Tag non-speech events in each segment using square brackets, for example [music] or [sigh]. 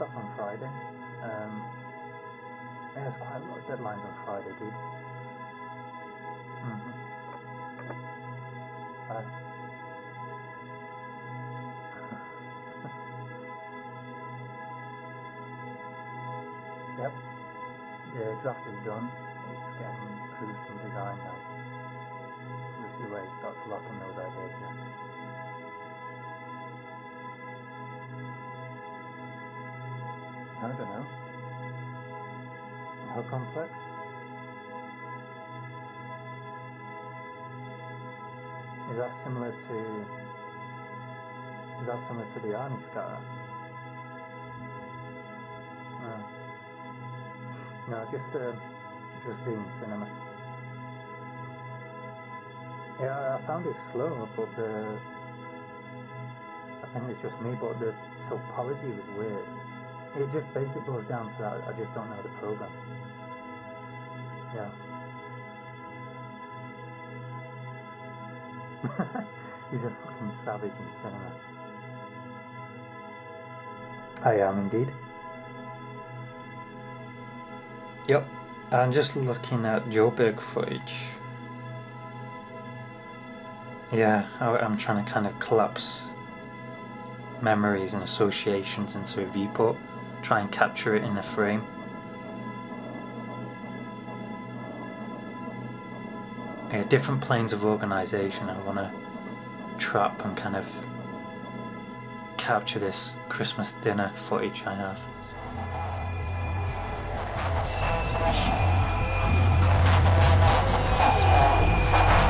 Up on Friday. Um, yeah, there's quite a lot of deadlines on Friday, dude. Mm-hmm. Hi. [laughs] yep. The draft is done. It's getting proofed and designed now. This is where it starts locking those ideas in. I don't know. How complex? Is that similar to is that similar to the Arnie scar? No. No, just uh, just seeing cinema. Yeah, I found it slow, but the I think it's just me, but the topology was weird. It just basically boils down to that I just don't know the program. Yeah. [laughs] He's a fucking savage in cinema. I am indeed. Yep. I'm just looking at Joe Joburg footage. Yeah, I- I'm trying to kind of collapse memories and associations into a viewport, try and capture it in a frame. Different planes of organization. I want to trap and kind of capture this Christmas dinner footage I have. Teman-teman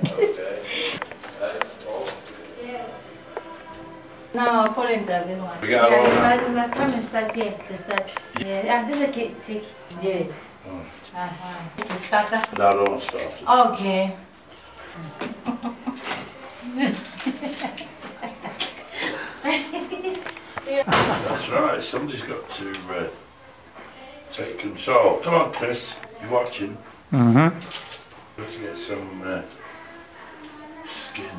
No, Pauline doesn't want. We got yeah, all you must, you must come and start here. The start. Yeah, yeah. This is a cake. Take. Yes. Uh-huh. The starter. No, don't start. Okay. That's right, somebody's got to uh, take control. Come on, Chris, You're watching? Mm-hmm. Let's get some uh, skin.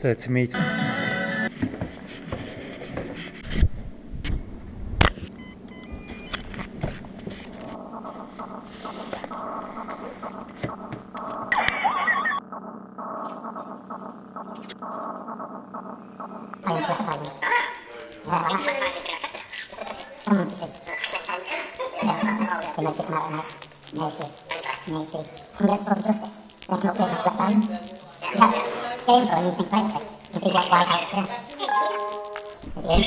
30 meters. Merci rainbow you can climb through. You see what white out there. Is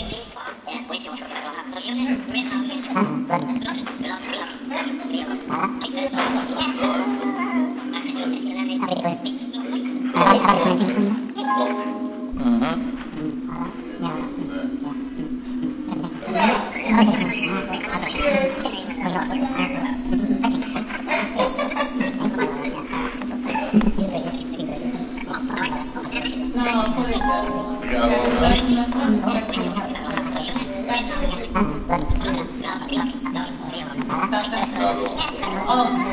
it. Oh.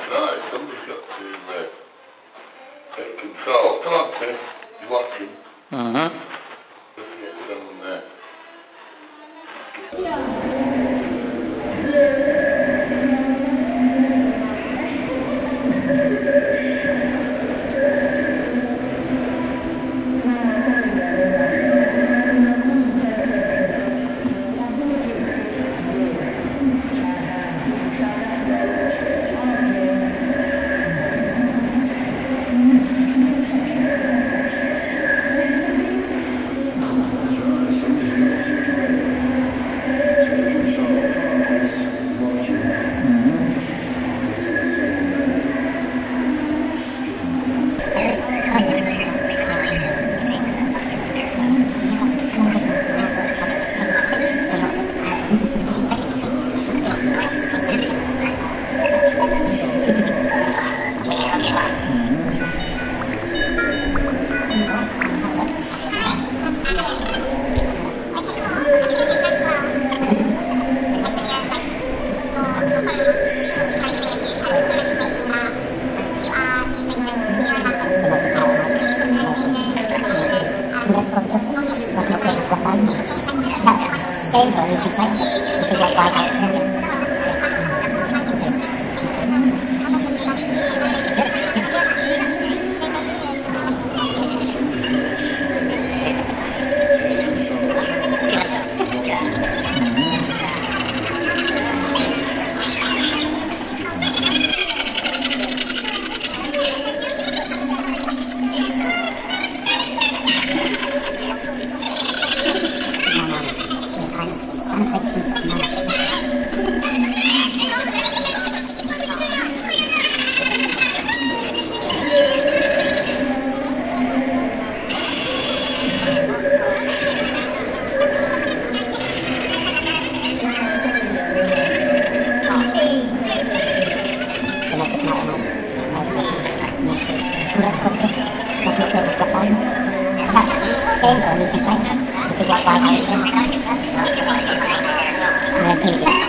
Kem của mình thì. bioskopnya tapi ke depan tak eh kalau kita sejak pagi lagi